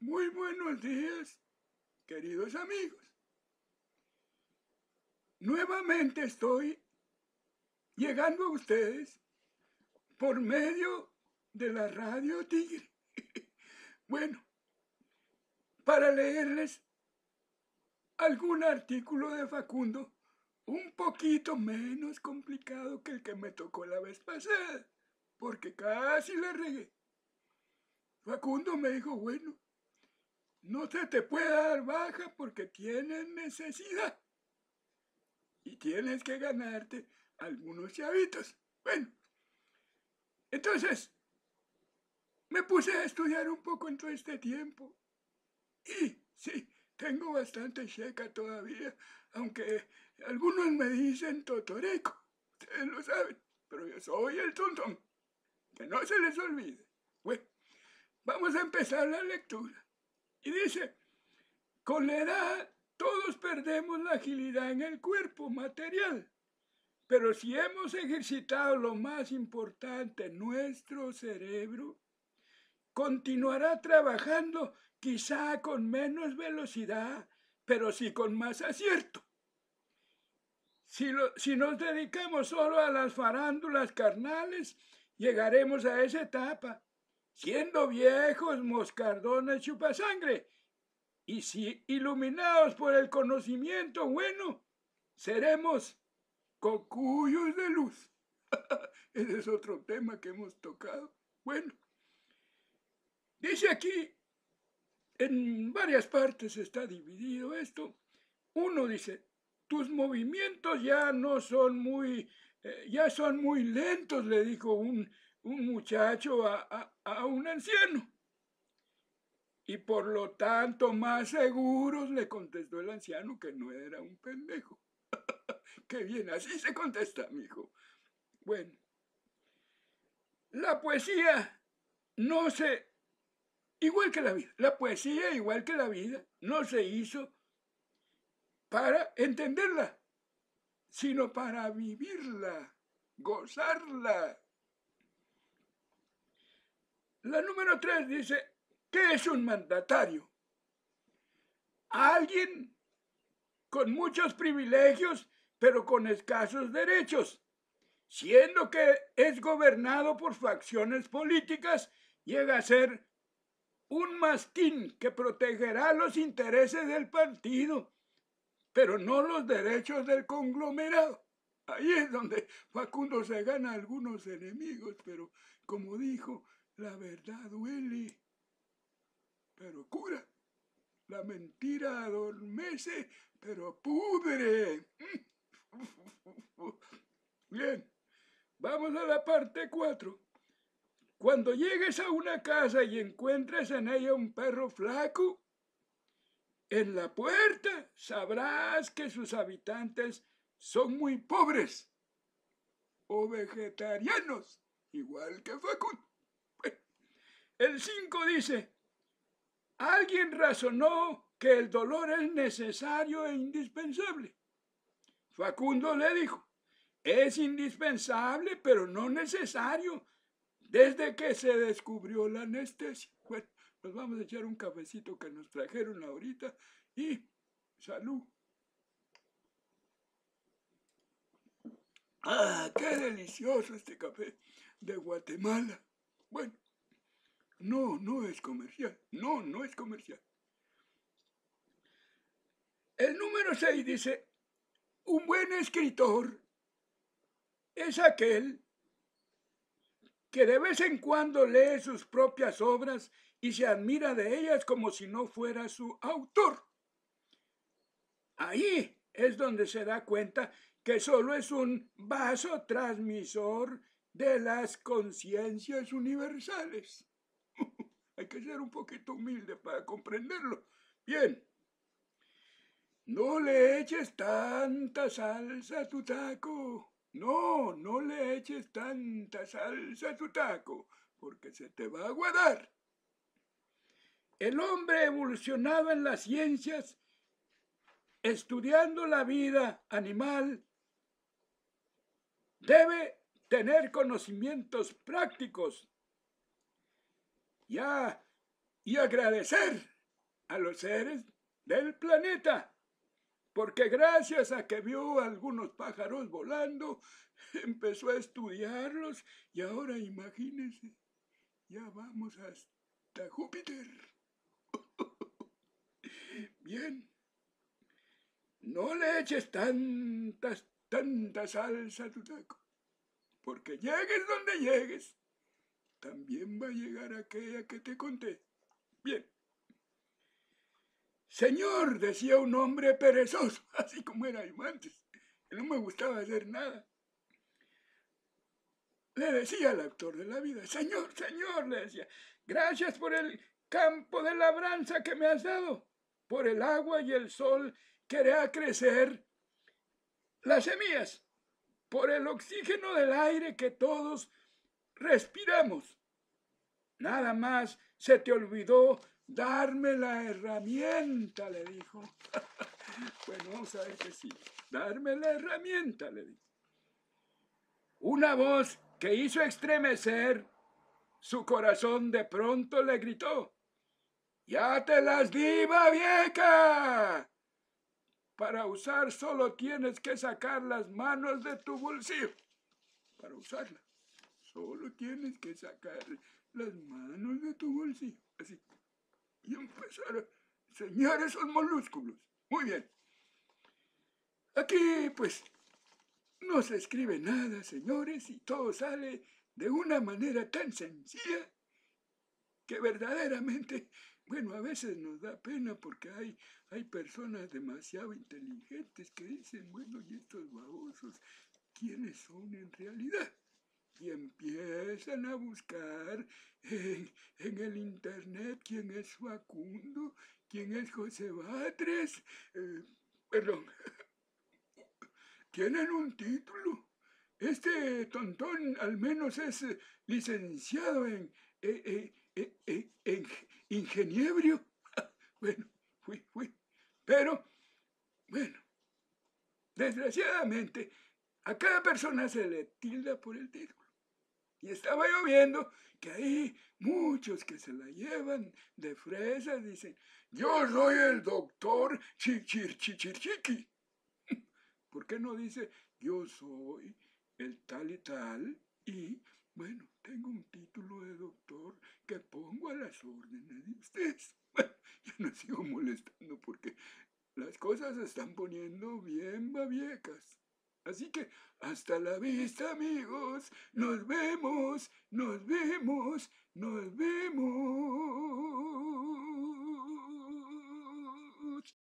Muy buenos días, queridos amigos. Nuevamente estoy llegando a ustedes por medio de la radio Tigre. bueno, para leerles algún artículo de Facundo un poquito menos complicado que el que me tocó la vez pasada, porque casi la regué. Facundo me dijo, bueno, no se te puede dar baja porque tienes necesidad y tienes que ganarte algunos chavitos. Bueno, entonces me puse a estudiar un poco en todo este tiempo y sí, tengo bastante checa todavía, aunque algunos me dicen totoreco, ustedes lo saben, pero yo soy el tontón, que no se les olvide. Bueno, vamos a empezar la lectura. Y dice, con la edad todos perdemos la agilidad en el cuerpo material, pero si hemos ejercitado lo más importante, nuestro cerebro, continuará trabajando quizá con menos velocidad, pero sí con más acierto. Si, nos dedicamos solo a las farándulas carnales, llegaremos a esa etapa siendo viejos moscardones chupasangre, y si iluminados por el conocimiento bueno, seremos cocuyos de luz. Ese es otro tema que hemos tocado. Bueno, dice aquí, en varias partes está dividido esto. Uno dice, tus movimientos ya no son muy, eh, ya son muy lentos, le dijo un un muchacho a, un anciano. Y por lo tanto, más seguros, le contestó el anciano que no era un pendejo. Qué bien, así se contesta, hijo. Bueno, la poesía no se, igual que la vida, la poesía, igual que la vida, no se hizo para entenderla, sino para vivirla, gozarla, la número tres dice, ¿qué es un mandatario? Alguien con muchos privilegios, pero con escasos derechos, siendo que es gobernado por facciones políticas, llega a ser un mastín que protegerá los intereses del partido, pero no los derechos del conglomerado. Ahí es donde Facundo se gana algunos enemigos, pero como dijo, la verdad duele, pero cura. La mentira adormece, pero pudre. Bien, vamos a la parte 4. Cuando llegues a una casa y encuentres en ella un perro flaco, en la puerta sabrás que sus habitantes son muy pobres o vegetarianos, igual que Facundo. El 5 dice, alguien razonó que el dolor es necesario e indispensable. Facundo le dijo, es indispensable, pero no necesario, desde que se descubrió la anestesia. Bueno, nos vamos a echar un cafecito que nos trajeron ahorita y salud. Ah, qué delicioso este café de Guatemala. Bueno, no, no es comercial. No, no es comercial. El número 6 dice, un buen escritor es aquel que de vez en cuando lee sus propias obras y se admira de ellas como si no fuera su autor. Ahí es donde se da cuenta que solo es un vaso transmisor de las conciencias universales. Hay que ser un poquito humilde para comprenderlo. Bien. No le eches tanta salsa a tu taco. No, no le eches tanta salsa a tu taco, porque se te va a aguadar. El hombre evolucionado en las ciencias, estudiando la vida animal, debe tener conocimientos prácticos ya y agradecer a los seres del planeta, porque gracias a que vio algunos pájaros volando, empezó a estudiarlos. Y ahora imagínense, ya vamos hasta Júpiter. Bien, no le eches tantas, tanta salsa a tu taco, porque llegues donde llegues, también va a llegar aquella que te conté. Bien. Señor, decía un hombre perezoso, así como era yo antes, no me gustaba hacer nada. Le decía al autor de la vida, Señor, Señor, le decía, gracias por el campo de labranza que me has dado, por el agua y el sol que hará crecer las semillas, por el oxígeno del aire que todos respiramos. Nada más se te olvidó darme la herramienta, le dijo. bueno, vamos a ver que sí. Darme la herramienta, le dijo. Una voz que hizo estremecer su corazón de pronto le gritó. ¡Ya te las di, vieja! Para usar solo tienes que sacar las manos de tu bolsillo. Para usarla, solo tienes que sacar las manos de tu bolsillo. Así. Y empezar a enseñar esos molúsculos. Muy bien. Aquí, pues, no se escribe nada, señores, y todo sale de una manera tan sencilla que verdaderamente bueno, a veces nos da pena porque hay, hay personas demasiado inteligentes que dicen, bueno, ¿y estos babosos quiénes son en realidad? Y empiezan a buscar en, el internet quién es Facundo, quién es José Batres, eh, perdón, tienen un título. Este tontón al menos es licenciado en, eh, eh, en. Bueno, fui, fui. Pero, bueno, desgraciadamente, a cada persona se le tilda por el título. Y estaba lloviendo que hay muchos que se la llevan de fresa, dicen, yo soy el doctor Chichirchichirchiqui. ¿Por qué no dice, yo soy el tal y tal y bueno, tengo un título de doctor que pongo a las órdenes de ustedes. Ya no sigo molestando porque las cosas se están poniendo bien babiecas. Así que hasta la vista, amigos. Nos vemos, nos vemos, nos vemos.